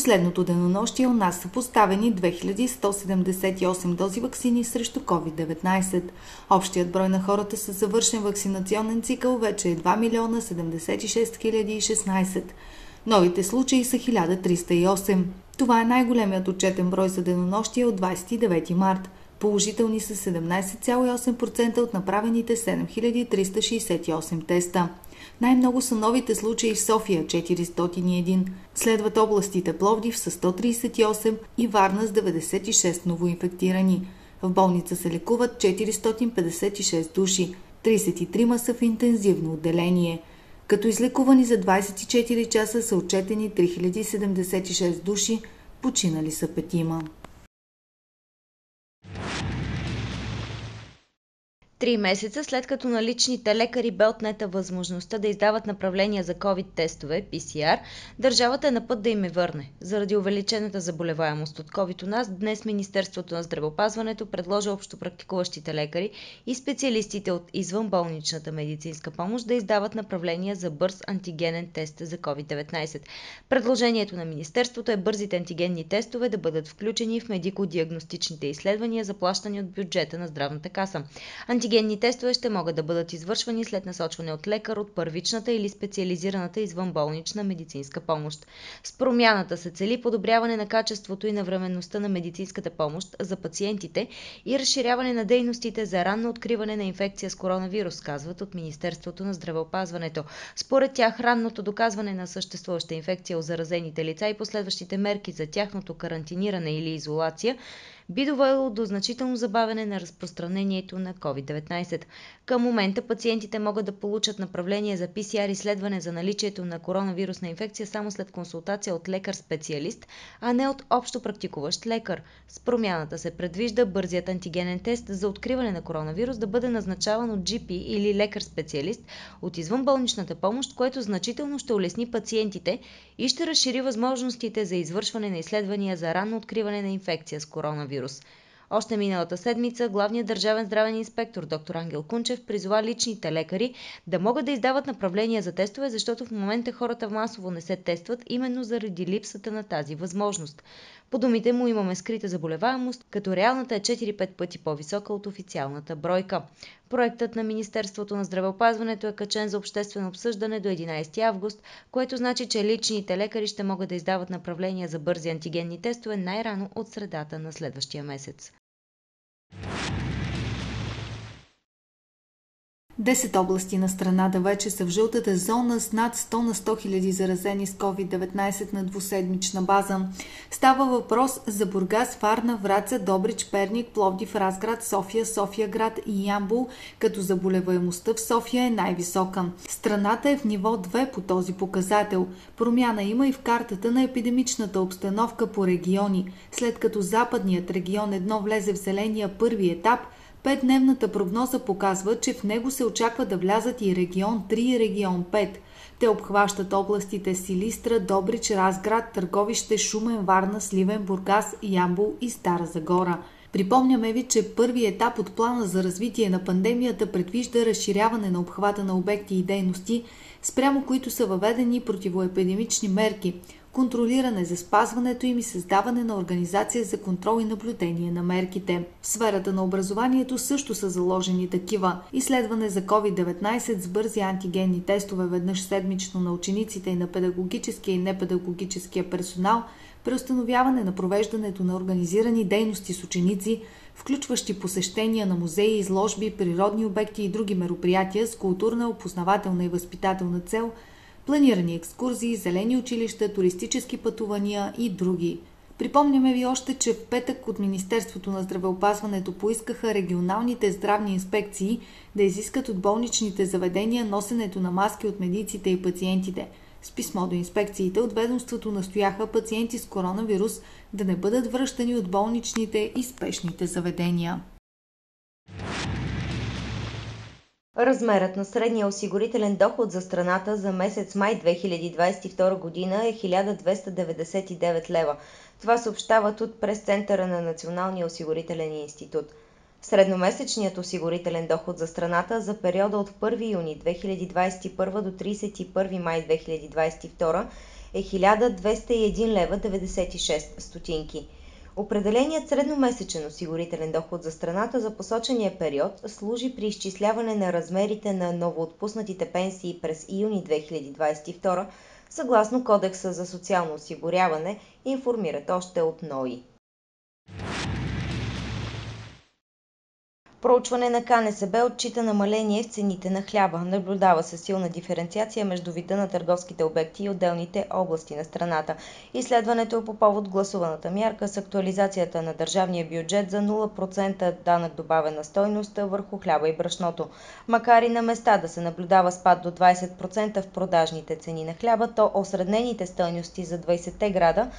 Последното денонощие у нас са поставени 2178 дози вакцини срещу COVID-19. Общият брой на хората с завършен вакцинационен цикъл вече е 2 милиона 76 016. Новите случаи са 1308. Това е най-големият отчетен брой за денонощие от 29 март. Положителни са 17,8% от направените 7368 теста. Най-много са новите случаи в София – 401. Следват областите Пловдив с 138 и Варна с 96 новоинфектирани. В болница се лекуват 456 души. 33 са в интензивно отделение. Като излекувани за 24 часа са отчетени 3076 души, починали са петима. Три месеца след като на личните лекари бе отнета възможността да издават направления за COVID-тестове, PCR, държавата е на път да им е върне. Заради увеличената заболеваемост от COVID у нас, днес Министерството на здравеопазването предложи общопрактикуващите лекари и специалистите от извънболничната медицинска помощ да издават направления за бърз антигенен тест за COVID-19. Предложението на Министерството е бързите антигенни тестове да бъдат включени в медико-диагностичните изследвания, заплащани от бюджета на здравната каса. Антигенни тестове ще могат да бъдат извършвани след насочване от лекар от първичната или специализираната извънболнична медицинска помощ. С промяната се цели подобряване на качеството и навременността на медицинската помощ за пациентите и разширяване на дейностите за ранно откриване на инфекция с коронавирус, казват от Министерството на здравеопазването. Според тях ранното доказване на съществуваща инфекция у заразените лица и последващите мерки за тяхното карантиниране или изолация би довело до значително забавяне на разпространението на COVID-19. Към момента пациентите могат да получат направление за PCR изследване за наличието на коронавирусна инфекция само след консултация от лекар-специалист, а не от общо практикуващ лекар. С промяната се предвижда бързият антигенен тест за откриване на коронавирус да бъде назначаван от GP или лекар-специалист от извънболничната помощ, което значително ще улесни пациентите и ще разшири възможностите за извършване на изследвания за ранно откриване на инфекция с коронавирус. Още миналата седмица главният държавен здравен инспектор доктор Ангел Кунчев призова личните лекари да могат да издават направления за тестове, защото в момента хората масово не се тестват именно заради липсата на тази възможност. По думите му имаме скрита заболеваемост, като реалната е 4-5 пъти по-висока от официалната бройка. Проектът на Министерството на здравеопазването е качен за обществено обсъждане до 11 август, което значи, че личните лекари ще могат да издават направления за бързи антигенни тестове най-рано от средата на следващия месец. Десет области на страната вече са в жълтата зона с над 100 на 100 хиляди заразени с COVID-19 на двуседмична база. Става въпрос за Бургас, Варна, Враца, Добрич, Перник, Пловдив, Разград, София, София град и Ямбул, като заболеваемостта в София е най-висока. Страната е в ниво 2 по този показател. Промяна има и в картата на епидемичната обстановка по региони. След като западният регион едно влезе в зеления първи етап – Петдневната прогноза показва, че в него се очаква да влязат и регион 3 и регион 5. Те обхващат областите Силистра, Добрич, Разград, Търговище, Шумен, Варна, Сливен, Бургас, Ямбул и Стара Загора. Припомняме ви, че първият етап от плана за развитие на пандемията предвижда разширяване на обхвата на обекти и дейности, спрямо които са въведени противоепидемични мерки – контролиране за спазването им и създаване на организация за контрол и наблюдение на мерките. В сферата на образованието също са заложени такива. Изследване за COVID-19 с бързи антигенни тестове веднъж седмично на учениците и на педагогическия и непедагогическия персонал, преустановяване на провеждането на организирани дейности с ученици, включващи посещения на музеи, изложби, природни обекти и други мероприятия с културна, опознавателна и възпитателна цел – планирани екскурзии, зелени училища, туристически пътувания и други. Припомняме ви още, че в петък от Министерството на здравеопазването поискаха регионалните здравни инспекции да изискат от болничните заведения носенето на маски от медиците и пациентите. С писмо до инспекциите от ведомството настояха пациенти с коронавирус да не бъдат връщани от болничните и спешните заведения. Размерът на средния осигурителен доход за страната за месец май 2022 година е 1299 лева. Това съобщават от прес-центъра на Националния осигурителен институт. Средномесечният осигурителен доход за страната за периода от 1 юни 2021 до 31 май 2022 е 1201 лева 96 стотинки. Определеният средномесечен осигурителен доход за страната за посочения период служи при изчисляване на размерите на новоотпуснатите пенсии през юни 2022 съгласно Кодекса за социално осигуряване, информират още от НОИ. Проучване на КНСБ отчита намаление в цените на хляба. Наблюдава се силна диференциация между вида на търговските обекти и отделните области на страната. Изследването е по повод гласуваната мярка с актуализацията на държавния бюджет за 0% данък добавена стойност върху хляба и брашното. Макар и на места да се наблюдава спад до 20% в продажните цени на хляба, то осреднените стойности за 20 града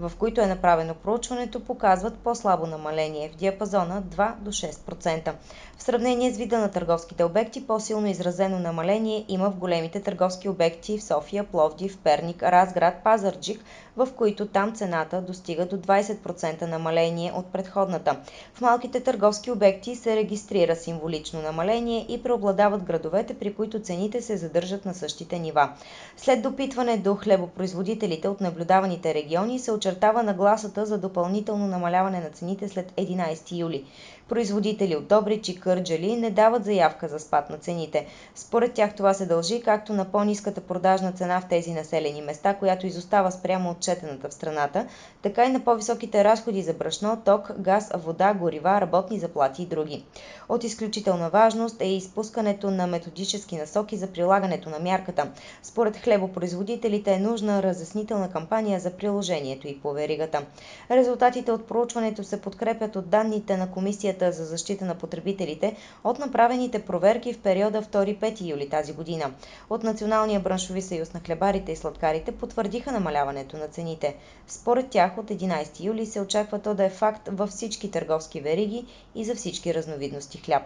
в които е направено проучването, показват по-слабо намаление в диапазона 2 до 6%. В сравнение с вида на търговските обекти, по-силно изразено намаление има в големите търговски обекти в София, Пловдив, Перник, Разград, Пазарджик, в които там цената достига до 20% намаление от предходната. В малките търговски обекти се регистрира символично намаление и преобладават градовете, при които цените се задържат на същите нива. След допитване до хлебопроизводителите от наблюдаваните региони се очертава нагласата за допълнително намаляване на цените след 11 юли. Производители от Добрич и Кърджали не дават заявка за спад на цените. Според тях това се дължи както на по-ниската продажна цена в тези населени места, която изостава спрямо отчетената в страната, така и на по-високите разходи за брашно, ток, газ, вода, горива, работни заплати и други. От изключителна важност е изпускането на методически насоки за прилагането на мярката. Според хлебопроизводителите е нужна разяснителна кампания за приложението и по веригата. Резултатите от проучването се подкрепят от данните на Комисията за защита на потребителите от направените проверки в периода 2-5 юли тази година. От Националния браншови съюз на хлебарите и сладкарите потвърдиха намаляването на цените. Според тях от 11 юли се очаква то да е факт във всички търговски вериги и за всички разновидности хляб.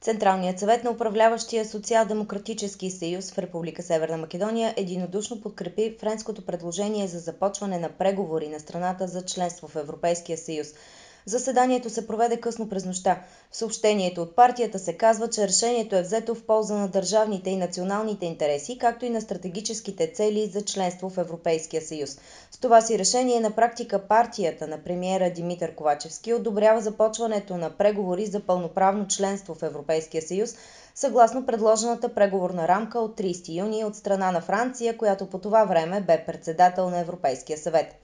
Централният съвет на управляващия Социал-демократически съюз в Република Северна Македония единодушно подкрепи френското предложение за започване на преговори на страната за членство в Европейския съюз. Заседанието се проведе късно през нощта. В съобщението от партията се казва, че решението е взето в полза на държавните и националните интереси, както и на стратегическите цели за членство в Европейския съюз. С това си решение на практика партията на премиера Димитър Ковачевски одобрява започването на преговори за пълноправно членство в Европейския съюз, съгласно предложената преговорна рамка от 30 юни от страна на Франция, която по това време бе председател на Европейския съвет.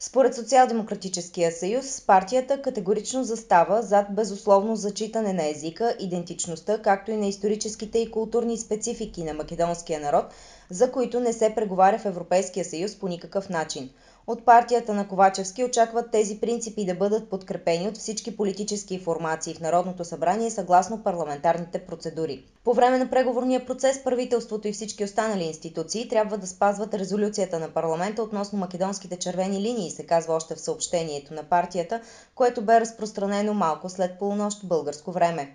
Според Социал-демократическия съюз, партията категорично застава зад безусловно зачитане на езика, идентичността, както и на историческите и културни специфики на македонския народ, за които не се преговаря в Европейския съюз по никакъв начин. От партията на Ковачевски очакват тези принципи да бъдат подкрепени от всички политически формации в Народното събрание съгласно парламентарните процедури. По време на преговорния процес правителството и всички останали институции трябва да спазват резолюцията на парламента относно македонските червени линии, се казва още в съобщението на партията, което бе разпространено малко след полунощ българско време.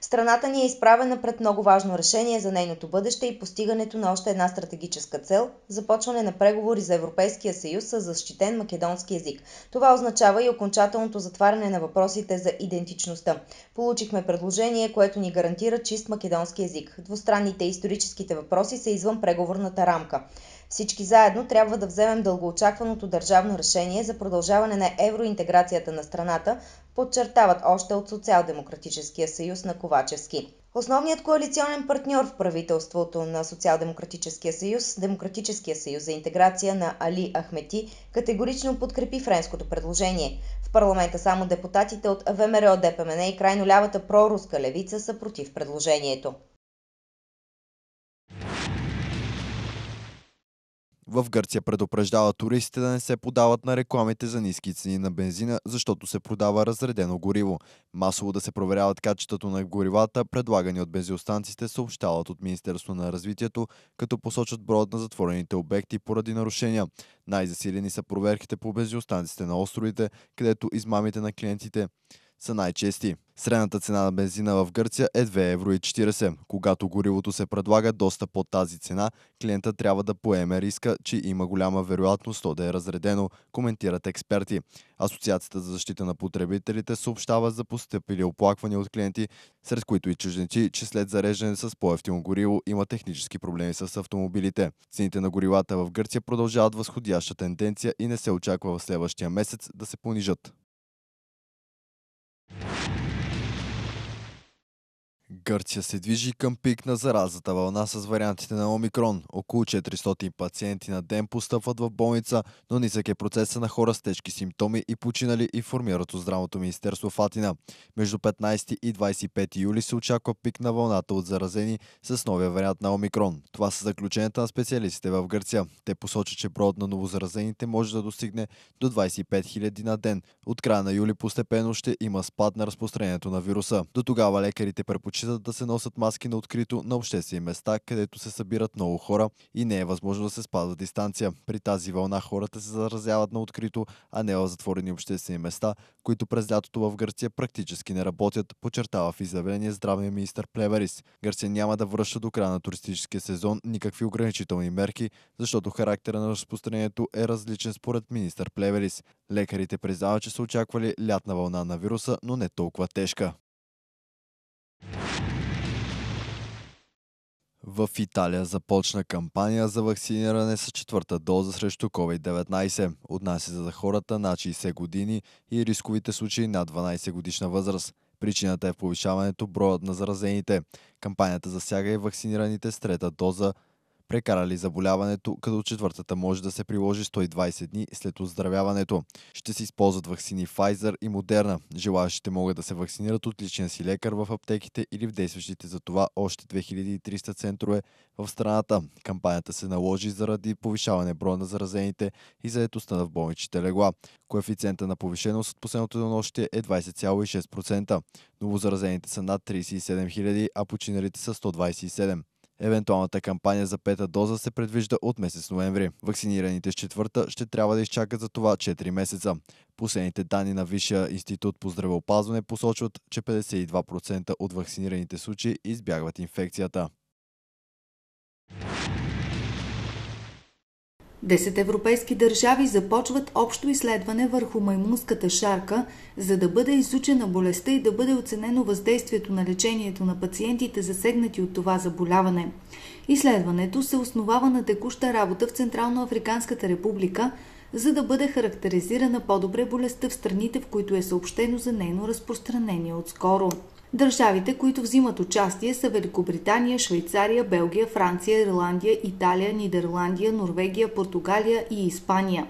Страната ни е изправена пред много важно решение за нейното бъдеще и постигането на още една стратегическа цел – започване на преговори за Европейския съюз с защитен македонски език. Това означава и окончателното затваряне на въпросите за идентичността. Получихме предложение, което ни гарантира чист македонски език. Двустранните и историческите въпроси са извън преговорната рамка. Всички заедно трябва да вземем дългоочакваното държавно решение за продължаване на евроинтеграцията на страната, подчертават още от Социал-демократическия съюз на Ковачевски. Основният коалиционен партньор в правителството на Социал-демократическия съюз, Демократическия съюз за интеграция на Али Ахмети, категорично подкрепи френското предложение. В парламента само депутатите от ВМРО, ДПМН и крайно лявата проруска левица са против предложението. В Гърция предупреждава туристите да не се подават на рекламите за ниски цени на бензина, защото се продава разредено гориво. Масово да се проверяват качеството на горивата, предлагани от бензиостанциите, съобщават от Министерство на развитието, като посочат броят на затворените обекти поради нарушения. Най-засилени са проверките по бензиостанциите на островите, където измамите на клиентите са най-чести. Средната цена на бензина в Гърция е 2 евро и 40. Когато горивото се предлага доста под тази цена, клиента трябва да поеме риска, че има голяма вероятност то да е разредено, коментират експерти. Асоциацията за защита на потребителите съобщава за постъпили оплаквания от клиенти, сред които и чужденци, че след зареждане с по-ефтино гориво има технически проблеми с автомобилите. Цените на горивата в Гърция продължават възходяща тенденция и не се очаква в следващия месец да се понижат. Гърция се движи към пик на заразата вълна с вариантите на Омикрон. Около 400 пациенти на ден постъпват в болница, но нисък е процеса на хора с тежки симптоми и починали, информират от Здравното министерство в Атина. Между 15 и 25 юли се очаква пик на вълната от заразени с новия вариант на Омикрон. Това са заключенията на специалистите в Гърция. Те посочат, че броят на новозаразените може да достигне до 25 000 на ден. От края на юли постепенно ще има спад на разпространението на вируса. До тогава лекарите предпочитат да се носят маски на открито на обществени места, където се събират много хора и не е възможно да се спазва дистанция. При тази вълна хората се заразяват на открито, а не в затворени обществени места, които през лятото в Гърция практически не работят, подчертава в изявление здравния министр Плеверис. Гърция няма да връща до края на туристическия сезон никакви ограничителни мерки, защото характера на разпространението е различен според министър Плеверис. Лекарите признават, че са очаквали лятна вълна на вируса, но не толкова тежка. В Италия започна кампания за вакциниране с четвърта доза срещу COVID-19. Отнася за хората над 60 години и рисковите случаи над 12 годишна възраст. Причината е в повишаването броят на заразените. Кампанията засяга и вакцинираните с трета доза прекарали заболяването, като четвъртата може да се приложи 120 дни след оздравяването. Ще се използват вакцини Pfizer и Moderna. Желаящите могат да се вакцинират от личния си лекар в аптеките или в действащите за това още 2300 центрове в страната. Кампанията се наложи заради повишаване броя на заразените и заетостта в болничните легла. Коефициента на повишеност от последното нощие е 20,6%. Новозаразените са над 37 000, а починалите са 127. Евентуалната кампания за пета доза се предвижда от месец ноември. Вакцинираните с четвърта ще трябва да изчакат за това 4 месеца. Последните данни на Висшия институт по здравеопазване посочват, че 52% от вакцинираните случаи избягват инфекцията. Десет европейски държави започват общо изследване върху маймунската шарка, за да бъде изучена болестта и да бъде оценено въздействието на лечението на пациентите засегнати от това заболяване. Изследването се основава на текуща работа в Централно-Африканската република, за да бъде характеризирана по-добре болестта в страните, в които е съобщено за нейно разпространение отскоро. Държавите, които взимат участие са Великобритания, Швейцария, Белгия, Франция, Ирландия, Италия, Нидерландия, Норвегия, Португалия и Испания.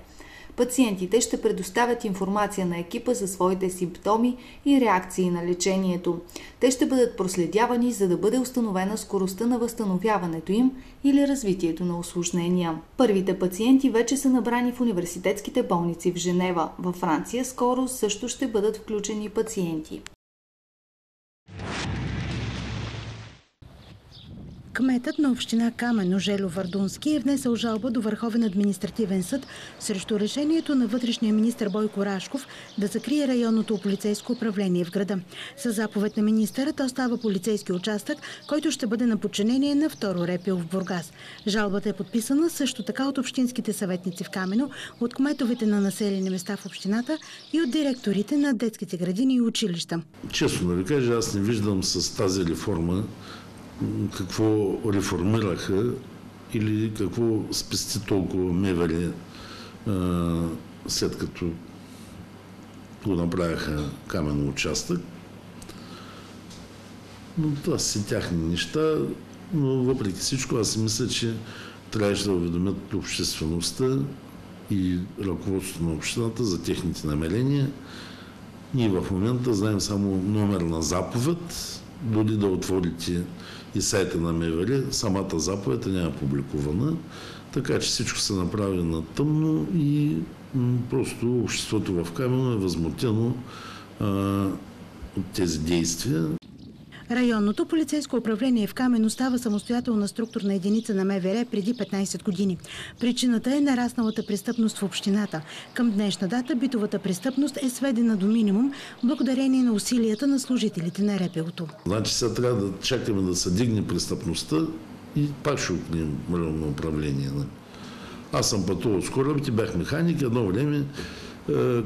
Пациентите ще предоставят информация на екипа за своите симптоми и реакции на лечението. Те ще бъдат проследявани, за да бъде установена скоростта на възстановяването им или развитието на осложнения. Първите пациенти вече са набрани в университетските болници в Женева. Във Франция скоро също ще бъдат включени пациенти. Кметът на община Камено Жело Вардунски е внесъл жалба до Върховен административен съд срещу решението на вътрешния министр Бойко Рашков да закрие районното полицейско управление в града. С заповед на министъра то става полицейски участък, който ще бъде на подчинение на второ репил в Бургас. Жалбата е подписана също така от общинските съветници в Камено, от кметовете на населени места в общината и от директорите на детските градини и училища. Честно да ви кажа, аз не виждам с тази реформа какво реформираха или какво спести толкова мевали след като го направиха камен участък. Но това са тяхни неща, но въпреки всичко аз си мисля, че трябваше да уведомят обществеността и ръководството на общината за техните намерения. Ние в момента знаем само номер на заповед, дори да отворите и сайта на МВР, самата заповед е няма публикувана, така че всичко се направи на тъмно и просто обществото в Камено е възмутено а, от тези действия. Районното полицейско управление в Камен остава самостоятелна структурна единица на МВР преди 15 години. Причината е нарасналата престъпност в общината. Към днешна дата битовата престъпност е сведена до минимум благодарение на усилията на служителите на РПО-то. Значи сега трябва да чакаме да се дигне престъпността и пак ще отнем районно управление. Аз съм пътувал с корабите, бях механик, едно време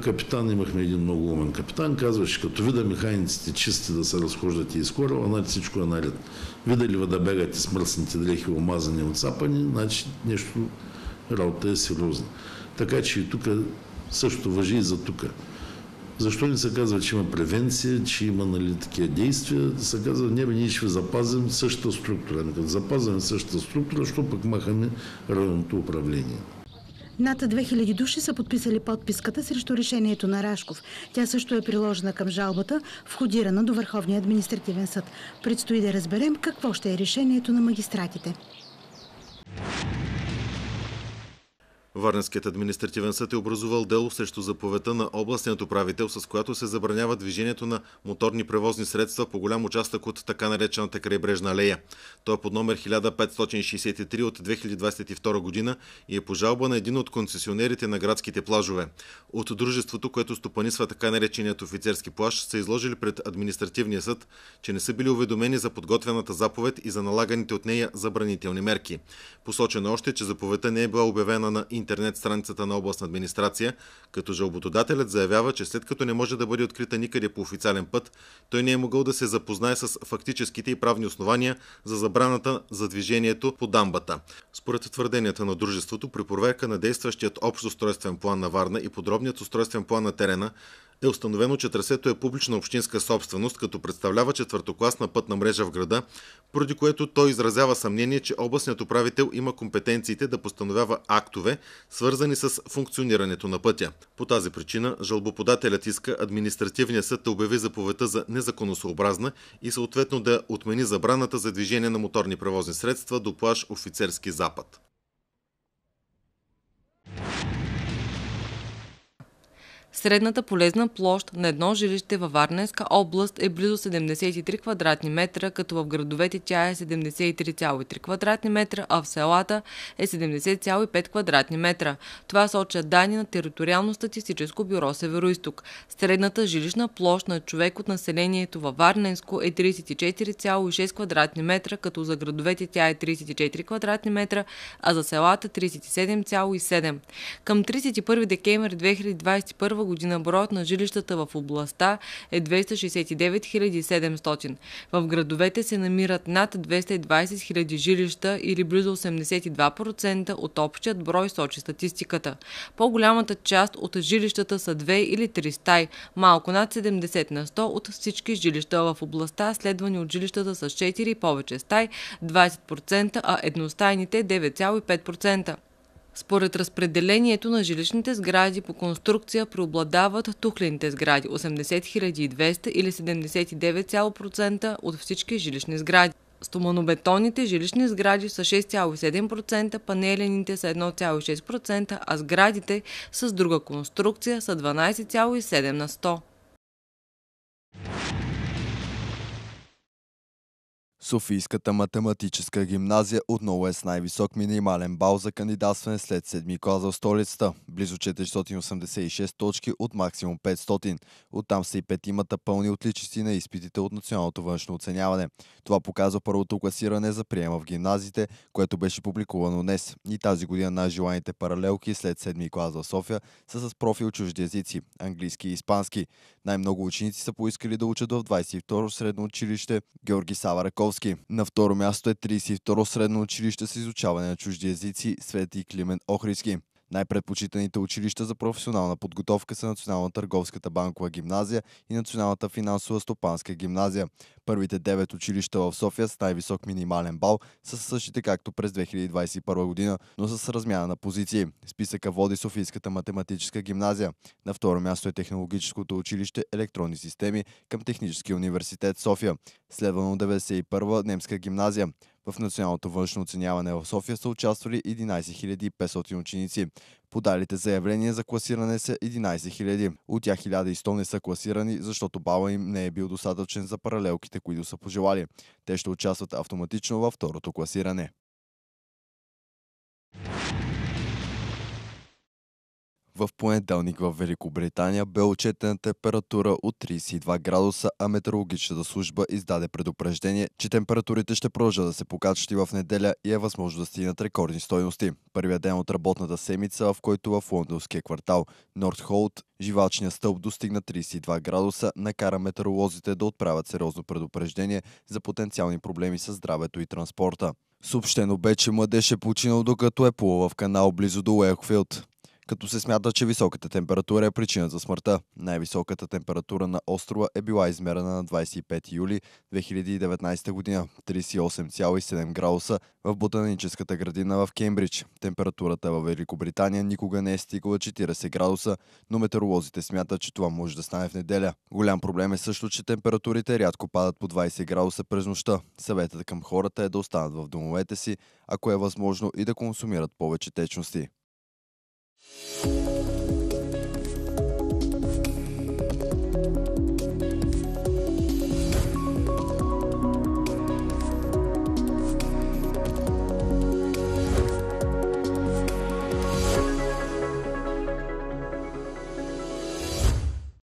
капитан, имахме един много умен капитан, казваше, като вида механиците чисти да се разхождат и изкора, значи всичко е наред. Видали ви да бегате с мръсните дрехи, омазани от сапани, значи нещо, работа е сериозна. Така че и тук също въжи и за тук. Защо не се казва, че има превенция, че има нали, такива действия? Да се казва, не ние ще запазим същата структура. Като запазваме същата структура, що пък махаме районното управление. Над 2000 души са подписали подписката срещу решението на Рашков. Тя също е приложена към жалбата, входирана до Върховния административен съд. Предстои да разберем какво ще е решението на магистратите. Варненският административен съд е образувал дело срещу заповедта на областният управител, с която се забранява движението на моторни превозни средства по голям участък от така наречената крайбрежна алея. Той е под номер 1563 от 2022 година и е по жалба на един от концесионерите на градските плажове. От дружеството, което стопанисва така нареченият офицерски плаж, са изложили пред административния съд, че не са били уведомени за подготвената заповед и за налаганите от нея забранителни мерки. Посочено още, че заповедта не е била обявена на страницата на областна администрация, като жалбодателят заявява, че след като не може да бъде открита никъде по официален път, той не е могъл да се запознае с фактическите и правни основания за забраната за движението по дамбата. Според твърденията на дружеството, при проверка на действащият общ устройствен план на Варна и подробният устройствен план на терена, е установено, че трасето е публична общинска собственост, като представлява четвъртокласна пътна мрежа в града, поради което той изразява съмнение, че областният управител има компетенциите да постановява актове, свързани с функционирането на пътя. По тази причина жалбоподателят иска административния съд да обяви заповедта за незаконосъобразна и съответно да отмени забраната за движение на моторни превозни средства до плаж Офицерски запад. Средната полезна площ на едно жилище във Варненска област е близо 73 квадратни метра, като в градовете тя е 73,3 квадратни метра, а в селата е 70,5 квадратни метра. Това сочат данни на Териториално статистическо бюро Североисток. Средната жилищна площ на човек от населението във Варненско е 34,6 квадратни метра, като за градовете тя е 34 квадратни метра, а за селата 37,7. Към 31 декември 2021 година броят на жилищата в областта е 269 700. В градовете се намират над 220 000 жилища или близо 82% от общият брой сочи статистиката. По-голямата част от жилищата са две или три стаи, малко над 70 на 100 от всички жилища в областта, следвани от жилищата с 4 и повече стаи 20%, а едностайните 9,5%. Според разпределението на жилищните сгради по конструкция преобладават тухлените сгради 80 200 или 79,% от всички жилищни сгради. Стоманобетонните жилищни сгради са 6,7%, панелените са 1,6%, а сградите с друга конструкция са 12,7 на 100. Софийската математическа гимназия отново е с най-висок минимален бал за кандидатстване след седми клас в столицата. Близо 486 точки от максимум 500. Оттам са и петимата пълни отличици на изпитите от националното външно оценяване. Това показва първото класиране за приема в гимназите, което беше публикувано днес. И тази година най-желаните паралелки след седми клас в София са с профил чужди езици – английски и испански. Най-много ученици са поискали да учат в 22-ро средно училище Георги Сава Раковски. На второ място е 32-ро средно училище с изучаване на чужди езици Свети Климент Охриски. Най-предпочитаните училища за професионална подготовка са Национална търговската банкова гимназия и Националната финансова стопанска гимназия. Първите девет училища в София с най-висок минимален бал са същите както през 2021 година, но с размяна на позиции. Списъка води Софийската математическа гимназия. На второ място е Технологическото училище електронни системи към Техническия университет София, следвано 91 немска гимназия. В националното външно оценяване в София са участвали 11 500 ученици. Подалите заявления за класиране са 11 000. От тях 1100 не са класирани, защото бала им не е бил достатъчен за паралелките, които са пожелали. Те ще участват автоматично във второто класиране. В понеделник в Великобритания бе отчетена температура от 32 градуса, а метеорологичната служба издаде предупреждение, че температурите ще продължат да се покачат и в неделя и е възможно да стигнат рекордни стойности. Първият ден от работната седмица, в който в лондонския квартал Нортхолд живачният стълб достигна 32 градуса, накара метеоролозите да отправят сериозно предупреждение за потенциални проблеми с здравето и транспорта. Съобщено бе, че младеж е починал докато е плувал в канал близо до Уелхфилд като се смята, че високата температура е причина за смъртта. Най-високата температура на острова е била измерена на 25 юли 2019 година 38,7 градуса в ботаническата градина в Кембридж. Температурата в Великобритания никога не е стигала 40 градуса, но метеоролозите смятат, че това може да стане в неделя. Голям проблем е също, че температурите рядко падат по 20 градуса през нощта. Съветът към хората е да останат в домовете си, ако е възможно и да консумират повече течности. Thank you